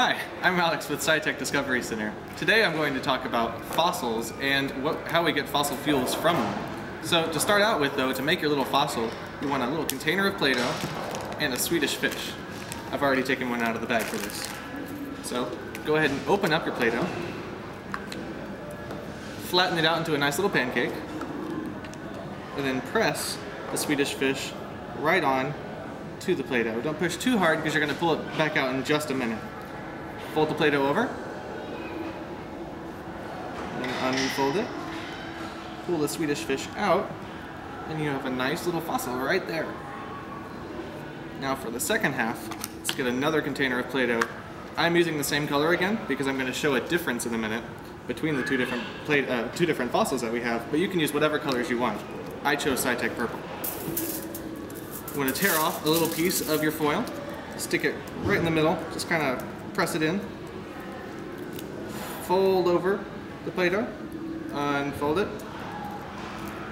Hi, I'm Alex with SciTech Discovery Center. Today I'm going to talk about fossils and what, how we get fossil fuels from them. So to start out with though, to make your little fossil, you want a little container of Play-Doh and a Swedish fish. I've already taken one out of the bag for this. So go ahead and open up your Play-Doh, flatten it out into a nice little pancake, and then press the Swedish fish right on to the Play-Doh. Don't push too hard because you're going to pull it back out in just a minute. Fold the Play-Doh over, unfold it, pull the Swedish fish out, and you have a nice little fossil right there. Now for the second half, let's get another container of Play-Doh. I'm using the same color again because I'm going to show a difference in a minute between the two different play, uh, two different fossils that we have, but you can use whatever colors you want. I chose SciTech purple. You want to tear off a little piece of your foil, stick it right in the middle, just kind of press it in, fold over the Play-Doh, unfold it,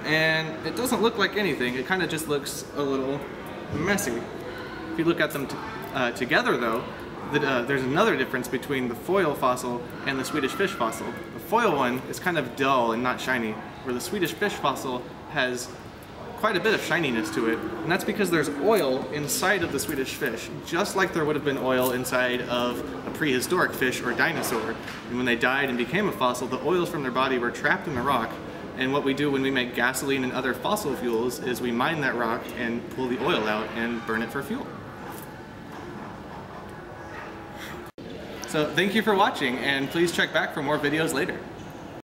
and it doesn't look like anything, it kind of just looks a little messy. If you look at them uh, together though, uh, there's another difference between the foil fossil and the Swedish fish fossil. The foil one is kind of dull and not shiny, where the Swedish fish fossil has quite a bit of shininess to it, and that's because there's oil inside of the Swedish fish, just like there would have been oil inside of a prehistoric fish or dinosaur. And when they died and became a fossil, the oils from their body were trapped in the rock, and what we do when we make gasoline and other fossil fuels is we mine that rock and pull the oil out and burn it for fuel. So thank you for watching, and please check back for more videos later.